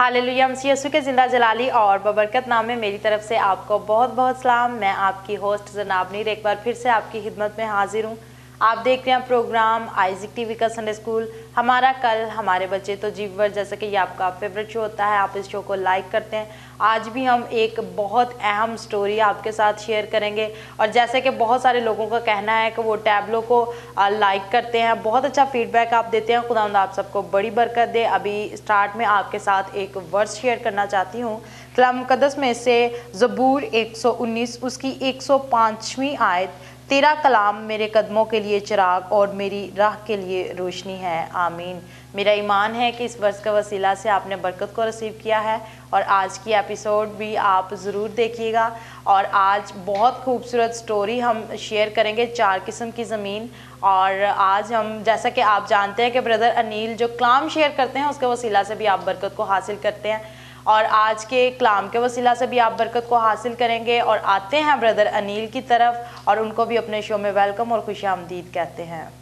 Hallelujah. मसीह यसु के ज़िंदा जलाली और बबरकत नाम में मेरी तरफ़ से आपको बहुत बहुत सलाम। मैं आपकी होस्ट जनाब नीर। एक बार फिर से आपकी खिदमत में हाजिर हूँ। आप देख रहे हैं प्रोग्राम आइजिक टीवी का संडे स्कूल हमारा कल हमारे बच्चे तो जीवर जैसे कि ये आपका फेवरेट शो होता है, आप इस शो को लाइक करते हैं। आज भी हम एक बहुत अहम स्टोरी आपके साथ शेयर करेंगे। और जैसे कि बहुत सारे लोगों का कहना है कि वो टैबलों को लाइक करते हैं। बहुत अच्छा फीडबैक आप देते हैं। खुदा आप सबको बड़ी बरकत दे। अभी स्टार्ट में आपके साथ एक वर्स शेयर करना चाहती हूँ। कलाम मुकदस में से ज़बूर 119 उसकी 105वीं आयत। तेरा कलाम मेरे कदमों के लिए चिराग और मेरी राह के लिए रोशनी है। आमीन। मेरा ईमान है कि इस वर्ष का वसीला से आपने बरकत को रिसीव किया है और आज की एपिसोड भी आप ज़रूर देखिएगा। और आज बहुत खूबसूरत स्टोरी हम शेयर करेंगे चार किस्म की ज़मीन। और आज हम, जैसा कि आप जानते हैं कि ब्रदर अनिल जो कलाम शेयर करते हैं, उसके वसीला से भी आप बरकत को हासिल करते हैं। और आज के कलाम के वसीला से भी आप बरकत को हासिल करेंगे और आते हैं ब्रदर अनिल की तरफ़ और उनको भी अपने शो में वेलकम और खुश आमदीद कहते हैं।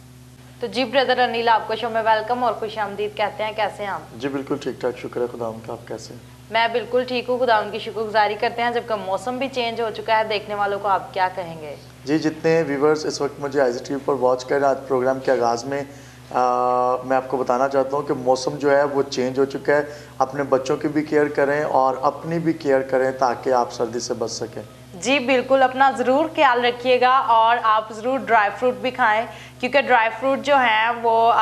तो जी ब्रदर अनिल आपको शो में वेलकम और खुश आमदीद कहते हैं। कैसे हैं आप? जी बिल्कुल ठीक ठाक शुक्र है। खुदा का आप कैसे हैं? मैं बिल्कुल ठीक हूँ। खुदा उनकी शुक्रगुजारी करते हैं। जबकि मौसम भी चेंज हो चुका है देखने वालों को आप क्या कहेंगे? जी जितने व्यूवर्स इस वक्त मुझे आई पर वॉच कर रहे हैं आज प्रोग्राम के आगाज़ में आ, मैं आपको बताना चाहता हूँ कि मौसम जो है वो चेंज हो चुका है। अपने बच्चों की भी केयर करें और अपनी भी केयर करें ताकि आप सर्दी से बच सकें। जी बिल्कुल अपना ज़रूर ख्याल रखिएगा और आप ज़रूर ड्राई फ्रूट भी खाएँ क्योंकि ड्राई फ्रूट जो हैं वो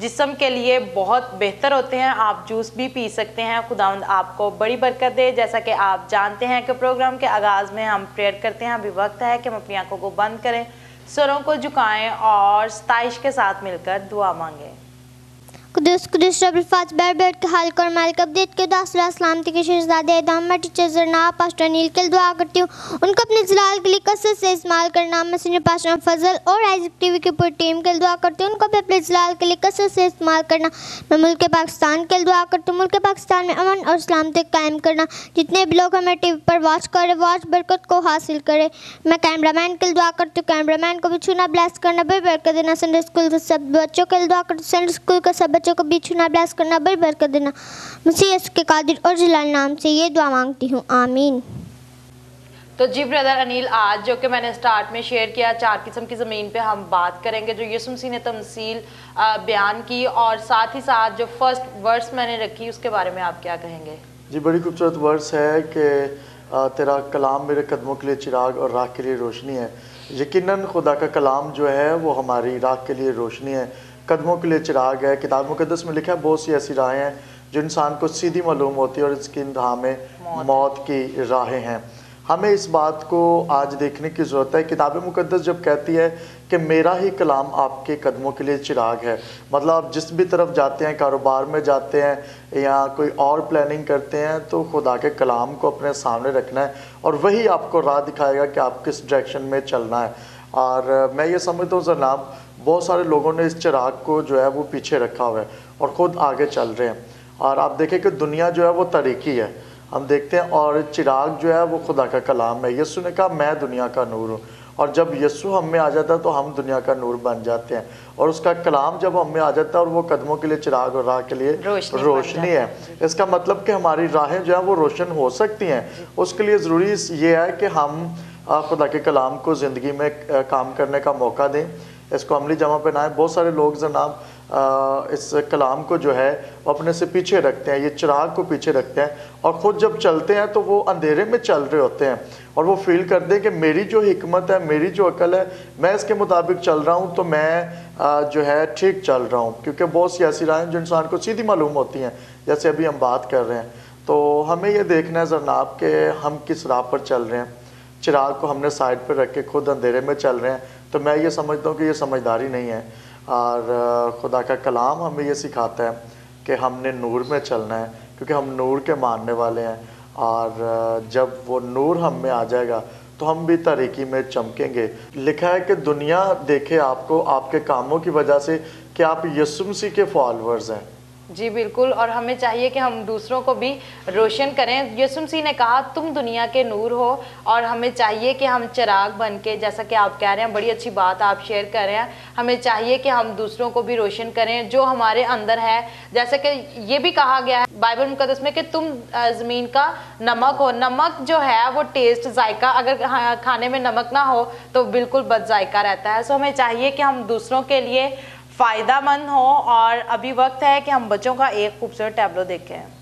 जिसम के लिए बहुत बेहतर होते हैं। आप जूस भी पी सकते हैं। खुदावंद आपको बड़ी बरकत दे। जैसा कि आप जानते हैं कि प्रोग्राम के आगाज़ में हम प्रेयर करते हैं। अभी वक्त है कि हम अपनी आँखों को बंद करें। स्वरों को झुकाएँ और सताइश के साथ मिलकर दुआ मांगें। रब फाज बैठ के हाल कर मालिक अपडेट के दासला सलामती के शहजादे दामा टीचर जरना पास्टर नील के दुआ करती हूँ उनको अपने जलाल के लिए कसरत से इस्तेमाल करना मैं सीनियर पास्टर फजल और आइजक टीवी की पूरी टीम के दुआ करती हूँ उनको भी अपने जलाल के लिए कसरत से इस्तेमाल करना मैं मुल्क पाकिस्तान के दुआ करती हूँ मुल्क पाकिस्तान में अमन और सलामती कायम करना। जितने भी लोग हमें टी वी पर वॉच करे वॉच बरकत को हासिल करे। मैं कैमरा मैन के दुआ करती हूँ कैमरा मैन को भी छूना ब्लेस करना बड़ी बरकत देना संडे स्कूल के सब बच्चों के दुआ करती हूँ संडे स्कूल का सब बच्चों को भी छुना ब्लास करना बड़ी बरकत देना। मुझे इसके कादिर और जलाल नाम से ये दुआ मांगती हूँ। आमीन। तो जी ब्रदर अनिल आज जो कि मैंने स्टार्ट में शेयर किया चार किस्म की ज़मीन पे हम बात करेंगे जो यसुमसी ने तमसील बयान की और साथ ही साथ जो फ़र्स्ट वर्ड्स मैंने रखी उसके बारे में आप क्या कहेंगे? जी बड़ी खूबसूरत वर्ड्स है कि तेरा कलाम मेरे कदमों के लिए चिराग और राख के लिए रोशनी है। यकीनन खुदा का कलाम जो है वो हमारी राख के लिए रोशनी है। कदमों के लिए चिराग है। किताब मुकदस में लिखा है बहुत सी ऐसी राहें हैं जो इंसान को सीधी मालूम होती है और इसकी इंतहा में मौत, मौत की राहें हैं। हमें इस बात को आज देखने की ज़रूरत है। किताब मुकदस जब कहती है कि मेरा ही कलाम आपके कदमों के लिए चिराग है। मतलब आप जिस भी तरफ़ जाते हैं कारोबार में जाते हैं या कोई और प्लानिंग करते हैं तो खुदा के कलाम को अपने सामने रखना है और वही आपको राह दिखाएगा कि आप किस डायरेक्शन में चलना है। और मैं ये समझता हूँ जनाब बहुत सारे लोगों ने इस चिराग को जो है वो पीछे रखा हुआ है और ख़ुद आगे चल रहे हैं। और आप देखें कि दुनिया जो है वो तरीकी है। हम देखते हैं और चिराग जो है वो खुदा का कलाम है। यस्सु ने कहा मैं दुनिया का नूर हूँ। और जब यस्सु हम में आ जाता है तो हम दुनिया का नूर बन जाते हैं। और उसका कलाम जब हम में आ जाता है और वो कदमों के लिए चिराग और राह के लिए रोशनी, रोशनी है। इसका मतलब कि हमारी राहें जो है वो रोशन हो सकती हैं। उसके लिए ज़रूरी ये है कि हम खुदा के कलाम को ज़िंदगी में काम करने का मौका दें। इसको अमली जमा पहनाए बहुत सारे लोग जनाब इस कलाम को जो है, वो अपने से पीछे रखते हैं, ये चिराग को पीछे रखते हैं और ख़ुद जब चलते हैं तो वो अंधेरे में चल रहे होते हैं और वो फील करते हैं कि मेरी जो हमत है, मेरी जो अकल है, मैं इसके मुताबिक चल रहा हूँ तो मैं जो है, ठीक चल रहा हूँ। क्योंकि बहुत सी ऐसी राहें जो इंसान को सीधी मालूम होती हैं, जैसे अभी हम बात कर रहे हैं। तो हमें ये देखना है जरनाब कि हम किस राह पर चल रहे हैं। चिराग को हमने साइड पर रख के खुद अंधेरे में चल रहे हैं। तो मैं ये समझता हूँ कि ये समझदारी नहीं है। और खुदा का कलाम हमें ये सिखाता है कि हमने नूर में चलना है, क्योंकि हम नूर के मानने वाले हैं। और जब वो नूर हम में आ जाएगा तो हम भी तरीकी में चमकेंगे। लिखा है कि दुनिया देखे आपको, आपके कामों की वजह से कि आप यसुमसी के फॉलोअर्स हैं। जी, बिल्कुल। और हमें चाहिए कि हम दूसरों को भी रोशन करें। यसुम सिंह ने कहा, तुम दुनिया के नूर हो और हमें चाहिए कि हम चिराग बन के, जैसा कि आप कह रहे हैं, बड़ी अच्छी बात आप शेयर कर रहे हैं, हमें चाहिए कि हम दूसरों को भी रोशन करें, जो हमारे अंदर है। जैसा कि ये भी कहा गया है बाइबल मुकदस में कि तुम ज़मीन का नमक हो। नमक जो है, वो टेस्ट, जायका, अगर खाने में नमक ना हो तो बिल्कुल बद जायका रहता है। सो हमें चाहिए कि हम दूसरों के लिए फ़ायदा मंद हो और अभी वक्त है कि हम बच्चों का एक खूबसूरत टैबलो देखें।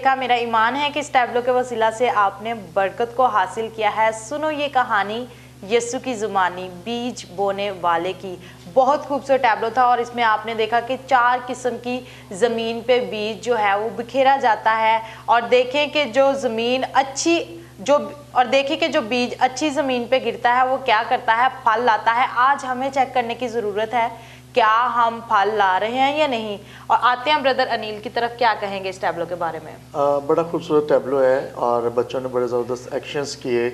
देखा, मेरा ईमान है कि इस टैबलो के वसीला से आपने बरकत को हासिल किया है। सुनो ये कहानी यसु की ज़ुबानी, बीज बोने वाले की। बहुत खूबसूरत टैबलो था और इसमें आपने देखा कि चार किस्म की ज़मीन पे बीज जो है वो बिखेरा जाता है और देखें कि जो ज़मीन अच्छी, जो, और देखें कि जो बीज अच्छी ज़मीन पे गिरता है, वो क्या करता है? फल लाता है। आज हमें चेक करने की ज़रूरत है क्या हम फल ला रहे हैं या नहीं? और आते हैं ब्रदर अनिल की तरफ़ क्या कहेंगे इस टैबलो के बारे में? आ, बड़ा खूबसूरत टैबलो है और बच्चों ने बड़े ज़बरदस्त एक्शंस किए।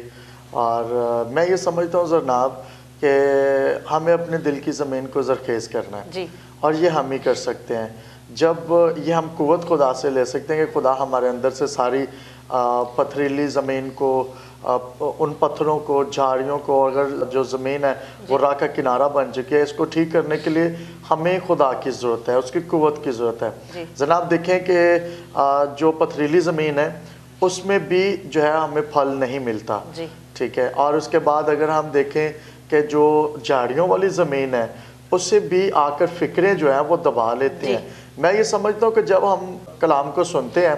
और आ, मैं ये समझता हूँ जरनाब कि हमें अपने दिल की ज़मीन को जरखेज़ करना है। जी। और ये हम ही कर सकते हैं। जब ये हम कुत खुदा से ले सकते हैं कि खुदा हमारे अंदर से सारी पथरीली ज़मीन को उन पत्थरों को झाड़ियों को अगर जो ज़मीन है वो राह का किनारा बन चुकी है इसको ठीक करने के लिए हमें खुदा की ज़रूरत है उसकी कुवत की ज़रूरत है। जनाब देखें कि जो पथरीली ज़मीन है उसमें भी जो है हमें फल नहीं मिलता। ठीक है और उसके बाद अगर हम देखें कि जो झाड़ियों वाली ज़मीन है उससे भी आकर फिक्रें जो हैं वो दबा लेती हैं। मैं ये समझता हूँ कि जब हम कलाम को सुनते हैं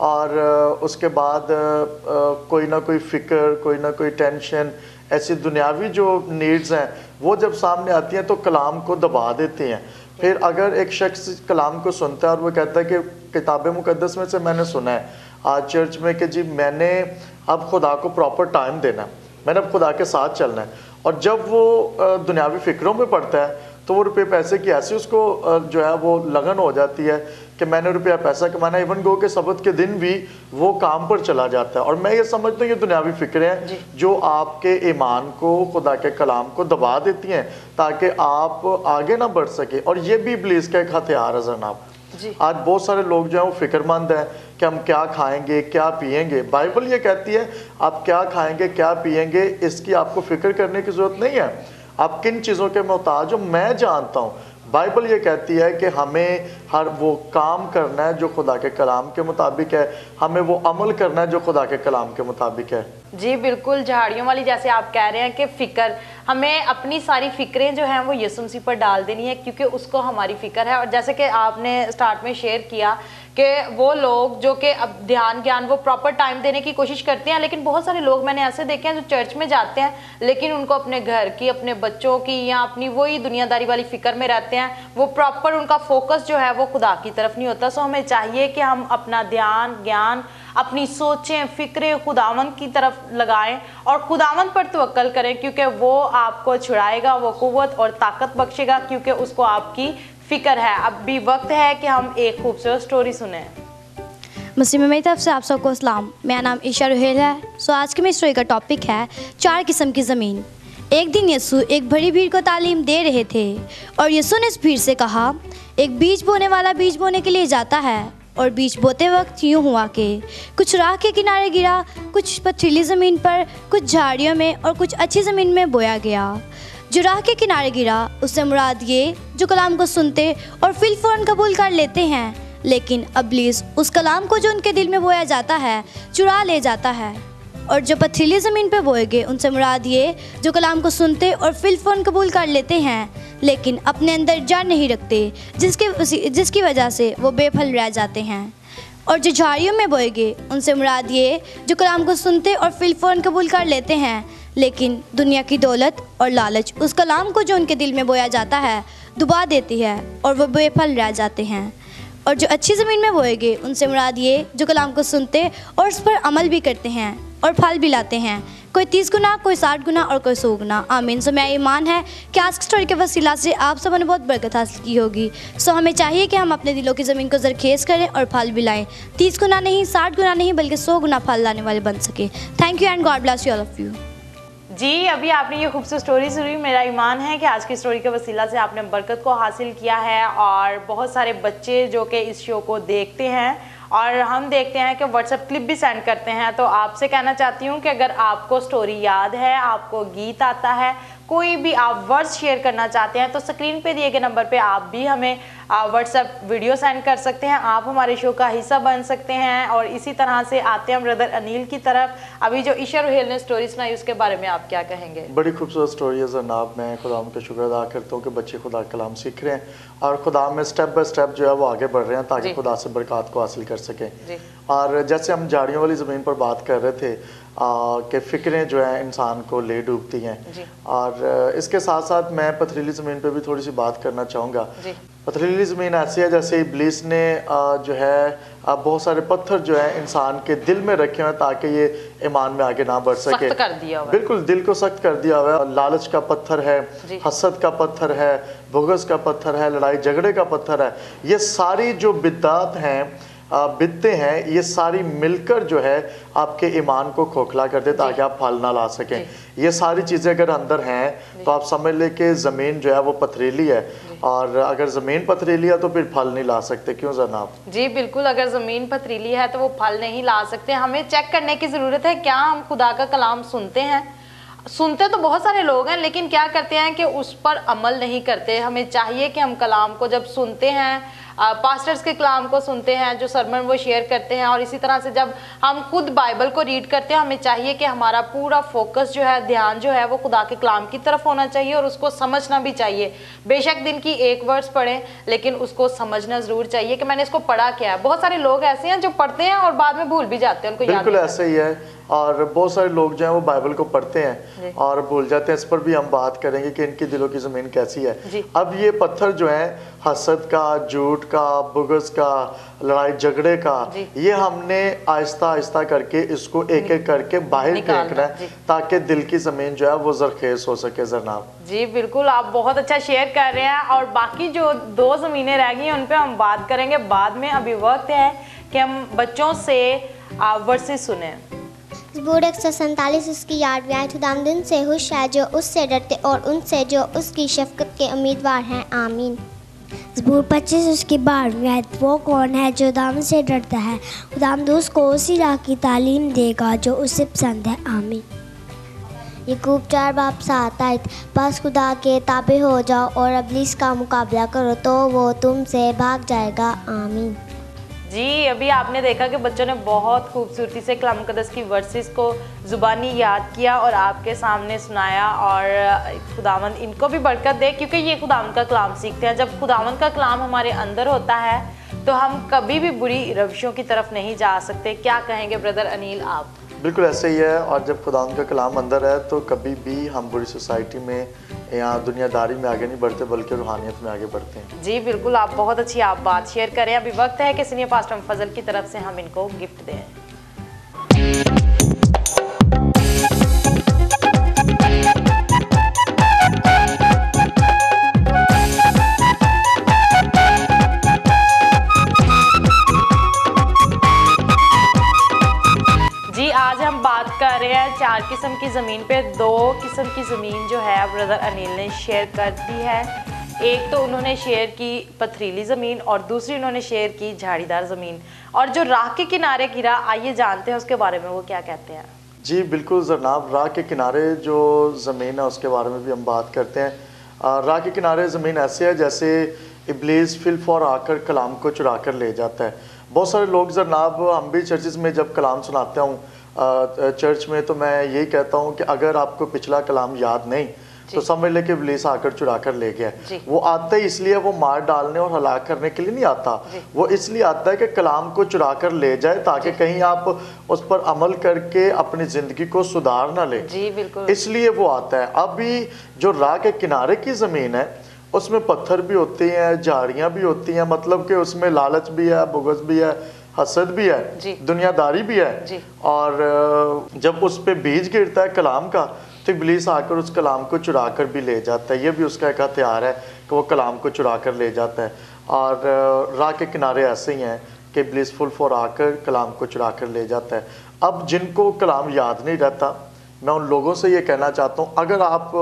और उसके बाद कोई ना कोई फ़िक्र, कोई ना कोई टेंशन, ऐसी दुनियावी जो नीड्स हैं, वो जब सामने आती हैं तो कलाम को दबा देती हैं। फिर अगर एक शख्स कलाम को सुनता है और वो कहता है कि किताब मुकदस में से मैंने सुना है, आज चर्च में कि जी मैंने अब खुदा को प्रॉपर टाइम देना है, मैंने अब खुदा के साथ चलना है। और जब वो दुनियावी फिक्रों में पड़ता है तो वो रुपये पैसे की ऐसी उसको जो है वो लगन हो जाती है कि मैंने रुपया पैसा कमाना इवन गो के सबक के दिन भी वो काम पर चला जाता है। और मैं ये समझता हूँ ये दुनियावी फिक्रें हैं जो। आपके ईमान को खुदा के कलाम को दबा देती हैं ताकि आप आगे ना बढ़ सके। और ये भी इब्लीस का एक हथियार है जनाब। आज बहुत सारे लोग जो हैं वो फिक्रमंद हैं कि हम क्या खाएँगे क्या पियेंगे। बाइबल ये कहती है आप क्या खाएँगे क्या पियेंगे इसकी आपको फ़िक्र करने की ज़रूरत नहीं है। आप किन चीज़ों के मोहताज हो मैं जानता हूँ। बाइबल ये कहती है कि हमें हर वो काम करना है जो खुदा के कलाम के मुताबिक है। हमें वो अमल करना है जो खुदा के कलाम के मुताबिक है। जी, बिल्कुल, झाड़ियों वाली जैसे आप कह रहे हैं कि फ़िक्र, हमें अपनी सारी फिक्रें जो हैं वो यसुमसी पर डाल देनी है, क्योंकि उसको हमारी फ़िक्र है। और जैसे कि आपने स्टार्ट में शेयर किया कि वो लोग जो कि अब ध्यान ज्ञान, वो प्रॉपर टाइम देने की कोशिश करते हैं, लेकिन बहुत सारे लोग मैंने ऐसे देखे हैं जो चर्च में जाते हैं, लेकिन उनको अपने घर की, अपने बच्चों की या अपनी वही दुनियादारी वाली फ़िक्र में रहते हैं, वो प्रॉपर उनका फोकस जो है वो खुदा की तरफ़ नहीं होता। सो हमें चाहिए कि हम अपना ध्यान, ज्ञान, अपनी सोचें, फिक्रें, खुदावंत की तरफ़ लगाएँ, और खुदावंत पर तवक्कल करें, क्योंकि वो आपको छुड़ाएगा, वो कुवत और ताकत बख्शेगा, क्योंकि उसको आपकी फ़िक्र है। अब भी वक्त है कि हम एक खूबसूरत स्टोरी सुने। मुस्लिम मेरी तरफ़ से आप सबको सलाम। मेरा नाम ईशा रुहेल है। सो आज की मेरी स्टोरी का टॉपिक है चार किस्म की ज़मीन। एक दिन यसु एक बड़ी भीड़ को तालीम दे रहे थे और यसु ने इस भीड़ से कहा, एक बीज बोने वाला बीज बोने के लिए जाता है और बीज बोते वक्त यूँ हुआ कि कुछ राह के किनारे गिरा, कुछ पथरीली ज़मीन पर, कुछ झाड़ियों में और कुछ अच्छी ज़मीन में बोया गया। जो राह के किनारे गिरा। उससे मुराद ये, जो कलाम को सुनते और फिल फ़ौरन कबूल कर लेते हैं। लेकिन अबलीस उस कलाम को जो उनके दिल में बोया जाता है, चुरा ले जाता है। और जो पथरीली ज़मीन पर बोए गए उनसे मुराद ये, जो कलाम को सुनते और फिल फ़ौरन कबूल कर लेते हैं। लेकिन अपने अंदर जान नहीं रखते, जिसके जिसकी वजह से वो बेफल रह जाते हैं। और जो झाड़ियों में बोए गए उनसे मुराद ये, जो कलाम को सुनते और फिल फ़ौरन कबूल कर लेते हैं। लेकिन दुनिया की दौलत और लालच उस कलाम को जो उनके दिल में बोया जाता है, दुबा देती है और वह बेफल रह जाते हैं। और जो अच्छी ज़मीन में बोए गए उनसे मुराद ये, जो कलाम को सुनते और उस पर अमल भी करते हैं और फल भी लाते हैं। कोई तीस गुना, कोई साठ गुना और कोई सौ गुना। आमीन। सो मेरा ईमान है कि आज की स्टोरी के वसीला से आप सबने बहुत बरकत हासिल की होगी। सो हमें चाहिए कि हम अपने दिलों की ज़मीन को जरखेज़ करें और फल भी लाएँ। तीस गुना नहीं, साठ गुना नहीं, बल्कि सौ गुना फल लाने वाले बन सके। Thank you and God bless you all of you जी, अभी आपने ये खूबसूरत स्टोरी सुनी। मेरा ईमान है कि आज की स्टोरी के वसीला से आपने बरकत को हासिल किया है और बहुत सारे बच्चे जो कि इस शो को देखते हैं और हम देखते हैं कि व्हाट्सएप क्लिप भी सेंड करते हैं। तो आपसे कहना चाहती हूँ कि अगर आपको स्टोरी याद है, आपको गीत आता है कोई भी आप वर्ड्स शेयर करना चाहते हैं तो स्क्रीन पे दिए गए नंबर पे आप भी हमें व्हाट्सएप वीडियो सेंड कर सकते हैं। आप हमारे शो का हिस्सा बन सकते हैं और इसी तरह से आते हैं ब्रदर अनिल की तरफ़। अभी जो ईशा रुहेल ने स्टोरी सुनाई उसके बारे में आप क्या कहेंगे? बड़ी खूबसूरत स्टोरी है जनाब। मैं खुदा का शुक्र अदा करता हूँ कि बच्चे खुदा कलाम सीख रहे हैं और खुदा में स्टेप बाय स्टेप जो है वो आगे बढ़ रहे हैं ताकि खुदा से बरकत को हासिल कर सकें। और जैसे हम झाड़ियों वाली ज़मीन पर बात कर रहे थे कि फ़िक्रें जो है इंसान को ले डूबती हैं। और इसके साथ साथ मैं पथरीली ज़मीन पे भी थोड़ी सी बात करना चाहूँगा। पथरीली ज़मीन ऐसी है जैसे इब्लीस ने जो है बहुत सारे पत्थर जो है इंसान के दिल में रखे हुए हैं ताकि ये ईमान में आगे ना बढ़ सके। कर दिया हुआ बिल्कुल दिल को सख्त कर दिया हुआ है। लालच का पत्थर है। हसद का पत्थर है भुगस का पत्थर है लड़ाई झगड़े का पत्थर है। ये सारी जो बिद्दात हैं आ, बिदते हैं ये सारी मिलकर जो है आपके ईमान को खोखला कर दे ताकि आप फल ना ला सकें। ये सारी चीज़ें अगर अंदर हैं तो आप समझ लें कि ज़मीन जो है वो पथरीली है। और अगर ज़मीन पथरीली है तो फिर फल नहीं ला सकते। क्यों जनाब? जी बिल्कुल अगर ज़मीन पथरीली है तो वो फल नहीं ला सकते। हमें चेक करने की ज़रूरत है क्या हम खुदा का कलाम सुनते हैं? सुनते तो बहुत सारे लोग हैं लेकिन क्या करते हैं कि उस पर अमल नहीं करते। हमें चाहिए कि हम कलाम को जब सुनते हैं पास्टर्स के कलाम को सुनते हैं जो सरमन वो शेयर करते हैं और इसी तरह से जब हम खुद बाइबल को रीड करते हैं हमें चाहिए कि हमारा पूरा फोकस जो है ध्यान जो है वो खुदा के कलाम की तरफ़ होना चाहिए और उसको समझना भी चाहिए। बेशक दिन की एक वर्ड्स पढ़ें लेकिन उसको समझना ज़रूर चाहिए कि मैंने इसको पढ़ा क्या है। बहुत सारे लोग ऐसे हैं जो पढ़ते हैं और बाद में भूल भी जाते हैं उनको याद ऐसे ही है। और बहुत सारे लोग जो हैं वो बाइबल को पढ़ते हैं और भूल जाते हैं। इस पर भी हम बात करेंगे कि इनकी दिलों की ज़मीन कैसी है। अब ये पत्थर जो है हसद का झूठ का बुगस का लड़ाई झगड़े का ये हमने आहिस्ता आहिस्ता करके इसको एक एक करके बाहर फेंकना है ताकि दिल की ज़मीन जो है वो जरखेज हो सके जनाब जी बिल्कुल आप बहुत अच्छा शेयर कर रहे हैं और बाकी जो दो ज़मीनें रह गई हैं उन पर हम बात करेंगे। बाद में अभी वक्त है कि हम बच्चों से वर्सेस सुने। जबूर एक सौ सैंतालीस उसकी यादवी आयत खुदामदन से खुश है जो उससे डरते और उनसे जो उसकी शफकत के उम्मीदवार हैं। आमीन। जबूर पच्चीस उसकी बारहवीं आयत वो कौन है जो दाम से डरता है? खुदाम उसको उसी राह की तालीम देगा जो उसे पसंद है। आमीन। यकूब चार बाप सात आयत बस खुदा के ताबे हो जाओ और अबलीस का मुकाबला करो तो वो तुमसे भाग जाएगा। आमीन। जी, अभी आपने देखा कि बच्चों ने बहुत खूबसूरती से कलाम मुकदस की वर्सेस को ज़ुबानी याद किया और आपके सामने सुनाया और खुदावंद इनको भी बरकत दे क्योंकि ये खुदावंद का कलाम सीखते हैं। जब खुदावन का कलाम हमारे अंदर होता है तो हम कभी भी बुरी रविशों की तरफ़ नहीं जा सकते। क्या कहेंगे ब्रदर अनिल आप? बिल्कुल ऐसे ही है और जब खुदा का कलाम अंदर है तो कभी भी हम बुरी सोसाइटी में या दुनियादारी में आगे नहीं बढ़ते, बल्कि रूहानियत में आगे बढ़ते हैं। जी, बिल्कुल, आप बहुत अच्छी आप बात शेयर करें। अभी वक्त है कि सीनियर पास्टर फजल की तरफ़ से हम इनको गिफ्ट दें। किस्म की ज़मीन पे दो किस्म की ज़मीन जो है ब्रदर अनिल ने शेयर कर दी है। एक तो उन्होंने शेयर की पथरीली ज़मीन और दूसरी उन्होंने शेयर की झाड़ीदार ज़मीन। और जो राह के किनारे गिरा, आइए जानते हैं उसके बारे में वो क्या कहते हैं। जी, बिल्कुल, जनाब। राह के किनारे जो ज़मीन है, उसके बारे में भी हम बात करते हैं। राह के किनारे ज़मीन ऐसे है, जैसे इबलीस फिल फॉर आकर कलाम को चुरा कर ले जाता है। बहुत सारे लोग, जनाब, हम भी चर्चिस में जब कलाम सुनाते हूँ चर्च में तो मैं यही कहता हूँ कि अगर आपको पिछला कलाम याद नहीं तो समझ ले कि इबलीस आकर चुरा कर ले गया। वो आता ही इसलिए वो मार डालने और हलाक करने के लिए नहीं आता। वो इसलिए आता है कि कलाम को चुरा कर ले जाए ताकि कहीं आप उस पर अमल करके अपनी ज़िंदगी को सुधार ना ले। इसलिए वो आता है। अभी जो राह के किनारे की ज़मीन है उसमें पत्थर भी होते हैं झाड़ियाँ भी होती हैं मतलब कि उसमें लालच भी है बुगस भी है हसद भी है दुनियादारी भी है। और जब उस पर बीज गिरता है कलाम का तो इब्लीस आकर उस कलाम को चुरा कर भी ले जाता है। ये भी उसका एक हथियार है कि वो कलाम को चुरा कर ले जाता है। और राह के किनारे ऐसे ही हैं कि इब्लीस फुल फॉर आकर कलाम को चुरा कर ले जाता है। अब जिनको कलाम याद नहीं रहता मैं उन लोगों से ये कहना चाहता हूँ अगर आप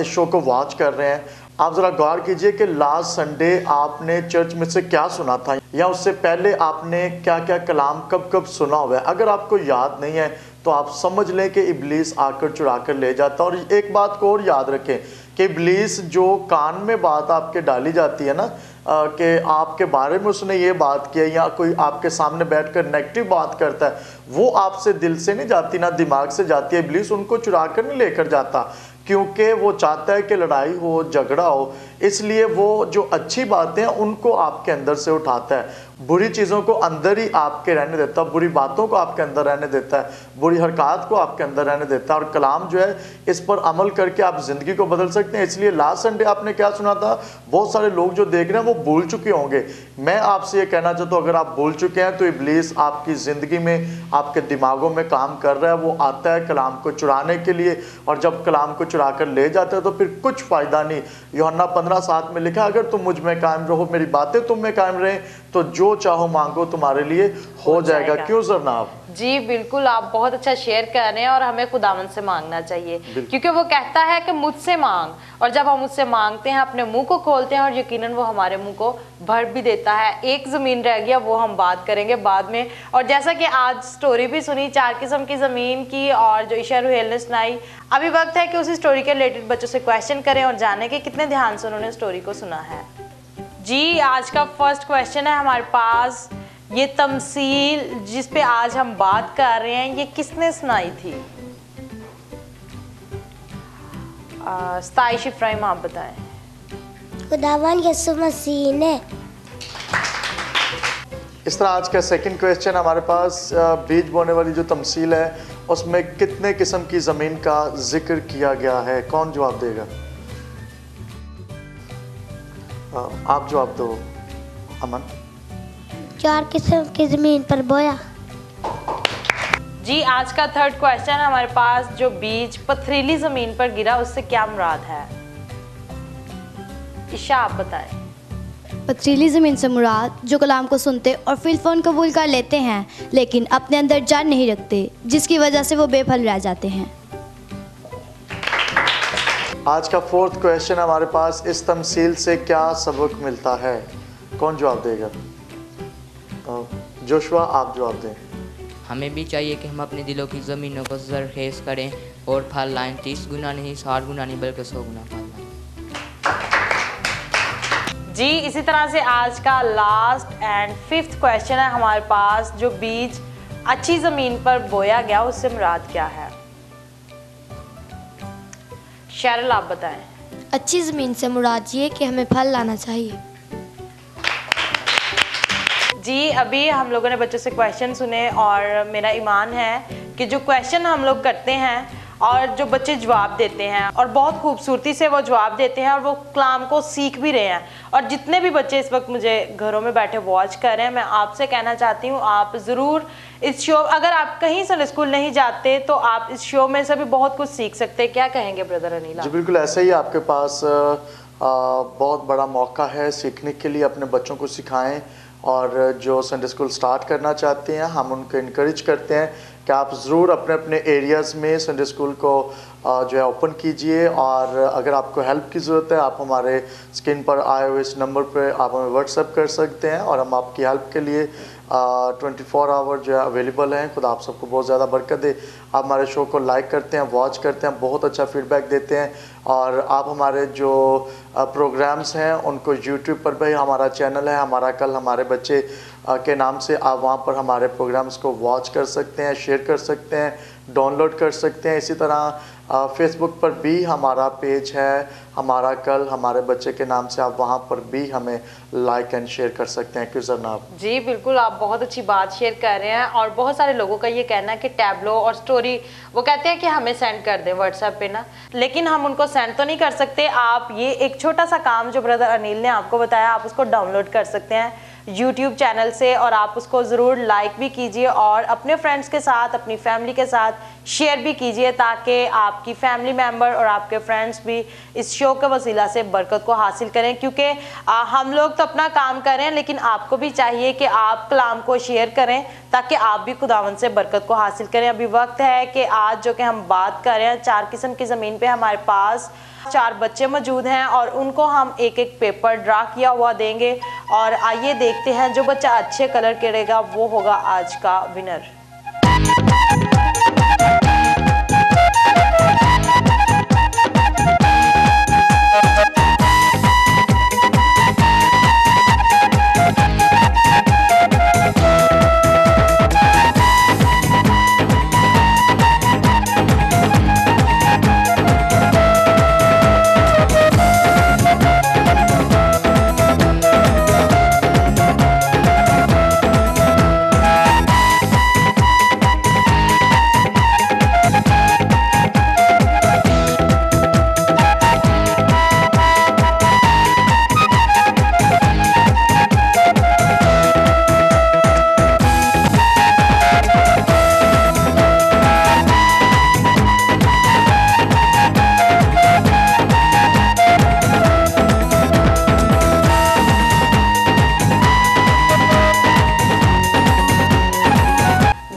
इस शो को वॉच कर रहे हैं आप ज़रा गौर कीजिए कि लास्ट संडे आपने चर्च में से क्या सुना था? या उससे पहले आपने क्या क्या कलाम कब कब सुना हुआ है? अगर आपको याद नहीं है तो आप समझ लें कि इबलीस आकर चुरा कर ले जाता और एक बात को और याद रखें कि इबलीस जो कान में बात आपके डाली जाती है ना कि आपके बारे में उसने ये बात की है या कोई आपके सामने बैठकर नेगेटिव बात करता है, वो आपसे दिल से नहीं जाती, ना दिमाग से जाती है। इबलीस उनको चुरा कर नहीं लेकर जाता। क्योंकि वो चाहता है कि लड़ाई हो, झगड़ा हो, इसलिए वो जो अच्छी बातें हैं, उनको आपके अंदर से उठाता है। बुरी चीज़ों को अंदर ही आपके रहने देता है, बुरी बातों को आपके अंदर रहने देता है, बुरी हरकत को आपके अंदर रहने देता है और कलाम जो है, इस पर अमल करके आप ज़िंदगी को बदल सकते हैं। इसलिए लास्ट संडे आपने क्या सुना था? बहुत सारे लोग जो देख रहे हैं वो भूल चुके होंगे। मैं आपसे ये कहना चाहता हूँ, अगर आप भूल चुके हैं तो इबलीस आपकी ज़िंदगी में, आपके दिमागों में काम कर रहा है, वो आता है कलाम को चुराने के लिए और जब कलाम को चुरा कर ले जाता है तो फिर कुछ फ़ायदा नहीं। योहन्ना पंद्रह सात में लिखा अगर तुम मुझमें कायम रहो मेरी बातें तुम में कायम रहे तो जो चाहो मांगो तुम्हारे लिए हो, जाएगा। जाएगा। क्यों जरनाब जी बिल्कुल आप बहुत अच्छा शेयर कर रहे हैं और हमें खुदावन से मांगना चाहिए। क्योंकि वो कहता है कि मुझसे मांग और जब हम उससे मांगते हैं अपने मुँह को खोलते हैं और यकीनन वो हमारे मुँह को भर भी देता है। एक ज़मीन रह गया वो हम बात करेंगे बाद में। और जैसा कि आज स्टोरी भी सुनी चार किस्म की ज़मीन की और जो ईशा रुहेल ने सुनाई अभी वक्त है कि उसी स्टोरी के रिलेटेड बच्चों से क्वेश्चन करें और जाने कि कितने ध्यान से उन्होंने स्टोरी को सुना है। जी आज का फ़र्स्ट क्वेश्चन है हमारे पास। ये तमसील जिस पे आज हम बात कर रहे हैं ये किसने सुनाई थी? आ, सताइश आप बताएँ। खुदावन यसु मसीह ने। इस तरह आज का सेकंड क्वेश्चन हमारे पास बीज बोने वाली जो तमसील है उसमें कितने किस्म की ज़मीन का ज़िक्र किया गया है? कौन जवाब देगा? आप जवाब दो अमन। चार किस्म की ज़मीन पर बोया। जी आज का थर्ड क्वेश्चन हमारे पास जो बीज पथरीली ज़मीन पर गिरा उससे क्या मुराद है? ईशा आप बताएँ। पथरीली ज़मीन से मुराद जो कलाम को सुनते और फिर फ़ोन कबूल कर लेते हैं लेकिन अपने अंदर जान नहीं रखते जिसकी वजह से वो बेफल रह जाते हैं। आज का फोर्थ क्वेश्चन हमारे पास इस तमसील से क्या सबक मिलता है? कौन जवाब देगा? जोशुआ आप जवाब दें। हमें भी चाहिए कि हम अपने दिलों की ज़मीनों को जरखेज़ करें और फल लाएँ तीस गुना नहीं साठ गुना नहीं बल्कि सौ गुना फल जी इसी तरह से आज का लास्ट एंड फिफ्थ क्वेश्चन है हमारे पास जो बीज अच्छी ज़मीन पर बोया गया उससे मुराद क्या है? शरल आप बताएँ। अच्छी ज़मीन से मुराद ये कि हमें फल लाना चाहिए। जी अभी हम लोगों ने बच्चों से क्वेश्चन सुने और मेरा ईमान है कि जो क्वेश्चन हम लोग करते हैं और जो बच्चे जवाब देते हैं और बहुत खूबसूरती से वो जवाब देते हैं और वो कलाम को सीख भी रहे हैं। और जितने भी बच्चे इस वक्त मुझे घरों में बैठे वॉच कर रहे हैं मैं आपसे कहना चाहती हूँ आप ज़रूर इस शो अगर आप कहीं संडे स्कूल नहीं जाते तो आप इस शो में से भी बहुत कुछ सीख सकते हैं। क्या कहेंगे ब्रदर अनिल जी बिल्कुल ऐसे ही आपके पास अ, बहुत बड़ा मौका है सीखने के लिए अपने बच्चों को सिखाएँ। और जो संडे स्कूल स्टार्ट करना चाहते हैं हम उनको इनक्रेज करते हैं। कि आप ज़रूर अपने अपने एरियाज़ में संडे स्कूल को जो है ओपन कीजिए और अगर आपको हेल्प की ज़रूरत है, आप हमारे स्क्रीन पर आए हुए इस नंबर पर आप हमें व्हाट्सअप कर सकते हैं और हम आपकी हेल्प के लिए ट्वेंटी फोर आवर जो है अवेलेबल हैं। खुद आप सबको बहुत ज़्यादा बरकत दे। आप हमारे शो को लाइक करते हैं वॉच करते हैं, बहुत अच्छा फीडबैक देते हैं और आप हमारे जो प्रोग्राम्स हैं, उनको यूट्यूब पर भी हमारा चैनल है, हमारा कल हमारे बच्चे के नाम से आप वहाँ पर हमारे प्रोग्राम्स को वॉच कर सकते हैं शेयर कर सकते हैं डाउनलोड कर सकते हैं। इसी तरह फेसबुक पर भी हमारा पेज है, हमारा कल, हमारे बच्चे के नाम से आप वहाँ पर भी हमें लाइक एंड शेयर कर सकते हैं। क्यों जरनाब जी, बिल्कुल, आप बहुत अच्छी बात शेयर कर रहे हैं और बहुत सारे लोगों का ये कहना है कि टैबलो और स्टोरी वो कहते हैं कि हमें सेंड कर दें व्हाट्सएप पे ना। लेकिन हम उनको सेंड तो नहीं कर सकते। आप ये एक छोटा सा काम जो ब्रदर अनिल ने आपको बताया, आप उसको डाउनलोड कर सकते हैं। यूट्यूब चैनल से और आप उसको ज़रूर लाइक भी कीजिए और अपने फ्रेंड्स के साथ, अपनी फैमिली के साथ शेयर भी कीजिए ताकि आपकी फैमिली मेंबर और आपके फ्रेंड्स भी इस शो के वसीला से बरकत को हासिल करें। क्योंकि हम लोग तो अपना काम करें, लेकिन आपको भी चाहिए कि आप कलाम को शेयर करें ताकि आप भी खुदावन से बरकत को हासिल करें। अभी वक्त है कि आज जो कि हम बात कर रहे हैं, चार किस्म की ज़मीन पे हमारे पास चार बच्चे मौजूद हैं और उनको हम एक एक पेपर ड्रा किया हुआ देंगे। और आइए देखते हैं, जो बच्चा अच्छे कलर करेगा, वो होगा आज का विनर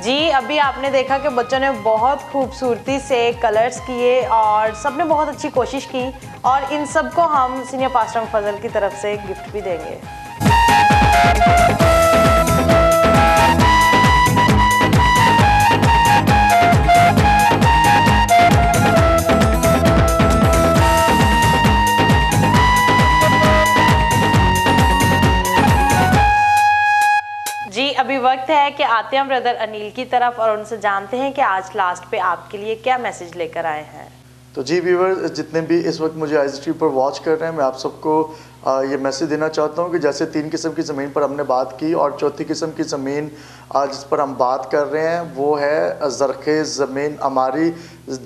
अभी आपने देखा कि बच्चों ने बहुत खूबसूरती से कलर्स किए और सबने बहुत अच्छी कोशिश की और इन सबको हम सीनियर पास्टर फजल की तरफ़ से गिफ्ट भी देंगे। वक्त है कि आते हैं ब्रदर अनिल की तरफ़ और उनसे जानते हैं कि आज लास्ट पे आपके लिए क्या मैसेज लेकर आए हैं। तो जी, व्यूवर, जितने भी इस वक्त मुझे आई पर वॉच कर रहे हैं, मैं आप सबको ये मैसेज देना चाहता हूँ कि जैसे तीन किस्म की ज़मीन पर हमने बात की और चौथी किस्म की ज़मीन जिस पर हम बात कर रहे हैं, वो है ज़रखेज़ ज़मीन। हमारी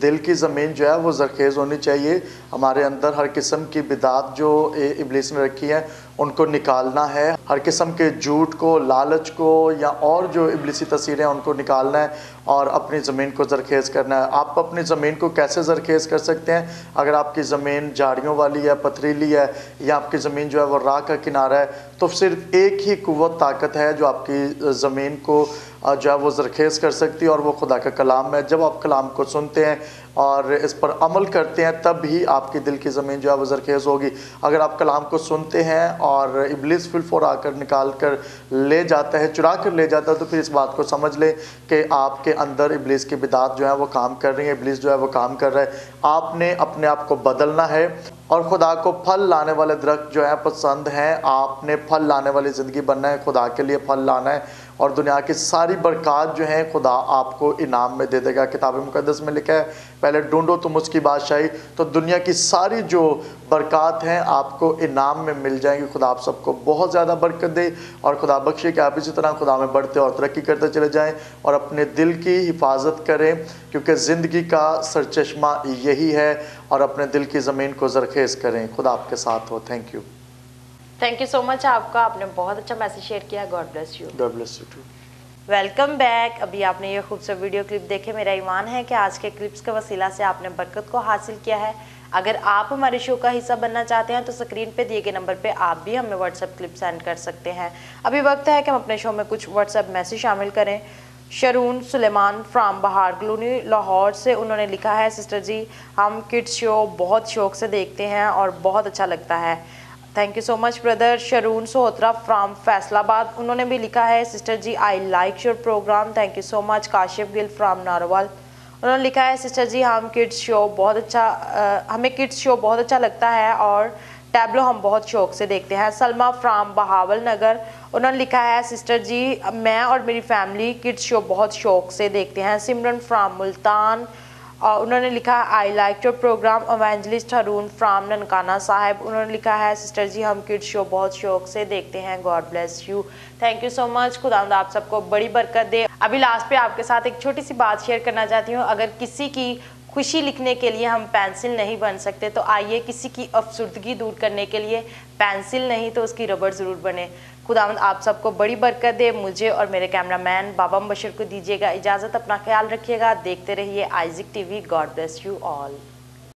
दिल की ज़मीन जो है, वो ज़रखेज़ होनी चाहिए। हमारे अंदर हर किस्म की बिदात जो इबलीस ने रखी है उनको निकालना है। हर किस्म के झूठ को, लालच को या और जो इबलीसी तस्वीरें हैं, उनको निकालना है और अपनी ज़मीन को ज़रखेज़ करना है। आप अपनी ज़मीन को कैसे ज़रखेज़ कर सकते हैं? अगर आपकी ज़मीन झाड़ियों वाली है, पथरीली है या आपकी ज़मीन जो है वो राह का किनारा है तो सिर्फ़ एक ही कुत ताकत है जो आपकी ज़मीन को जो है वो जरखेज़ कर सकती है और वो खुदा का कलाम है, जब आप कलाम को सुनते हैं और इस पर अमल करते हैं, तब ही आपकी दिल की ज़मीन जो है वो जरखेज़ होगी। अगर आप कलाम को सुनते हैं और इबलिस फिलफोर आकर निकाल कर ले जाता है, चुरा कर ले जाता है तो फिर इस बात को समझ लें कि आपके अंदर इबलिस की बिदात जो है वो काम कर रही है, इबलिस जो है वो काम कर रहा है। आपने अपने आप को बदलना है और खुदा को फल लाने वाले दरख्त जो है, पसंद हैं। आपने फल लाने वाली ज़िंदगी बनना है, खुदा के लिए फल लाना है। और दुनिया की सारी बरक़ात जो हैं, खुदा आपको इनाम में दे देगा। किताब मुकदस में लिखा है, पहले ढूंढो तुम उसकी बादशाही तो दुनिया की सारी जो बरक़ात हैं, आपको इनाम में मिल जाएँगी। खुदा आप सबको बहुत ज़्यादा बरकत दे और खुदा बख्शे कि आप इसी तरह खुदा में बढ़ते और तरक्की करते चले जाएँ और अपने दिल की हिफाजत करें, क्योंकि ज़िंदगी का सरचश्मा यही है और अपने दिल की ज़मीन को जरखेज़ करें। खुदा आपके साथ हो। Thank you thank you so much आपका आपने बहुत अच्छा मैसेज शेयर किया God bless you God bless you too welcome back अभी आपने ये खूबसूरत वीडियो क्लिप देखे मेरा ईमान है कि आज के क्लिप्स के वसीला से आपने बरकत को हासिल किया है। अगर आप हमारे शो का हिस्सा बनना चाहते हैं तो स्क्रीन पे दिए गए नंबर पे आप भी हमें व्हाट्सएप क्लिप सेंड कर सकते हैं। अभी वक्त है कि हम अपने शो में कुछ व्हाट्सएप मैसेज शामिल करें। शरून सुलेमान फ्राम बहार कलोनी लाहौर से उन्होंने लिखा है सिस्टर जी हम किड्स शो बहुत शौक से देखते हैं और बहुत अच्छा लगता है। Thank you so much brother Sharoon Sohotra from Faisalabad उन्होंने भी लिखा है sister ji I like your programme thank you so much Kashif Gill from Narowal उन्होंने लिखा है सिस्टर जी हम किड्स शो बहुत अच्छा आ, हमें किड्स शो बहुत अच्छा लगता है और टैबलो हम बहुत शौक से देखते हैं. Salma from Bahawalnagar. उन्होंने लिखा है सिस्टर जी मैं और मेरी फैमिली किड्स शो बहुत शौक से देखते हैं. सिमरन फ्राम मुल्तान. और उन्होंने लिखा I like your programme evangelist Haroon from Nankana Sahib उन्होंने लिखा है सिस्टर जी हम किड्स शो बहुत शौक से देखते हैं। God bless you thank you so much खुदा आप सबको बड़ी बरकत दे। अभी लास्ट पे आपके साथ एक छोटी सी बात शेयर करना चाहती हूँ। अगर किसी की खुशी लिखने के लिए हम पेंसिल नहीं बन सकते तो आइए किसी की अफसुर्दगी दूर करने के लिए पेंसिल नहीं तो उसकी रबड़ ज़रूर बने। खुदावंद आप सबको बड़ी बरकत दे, मुझे और मेरे कैमरा मैन बाबा बशर को दीजिएगा इजाज़त, अपना ख्याल रखिएगा, देखते रहिए Isaac TV, God bless you all.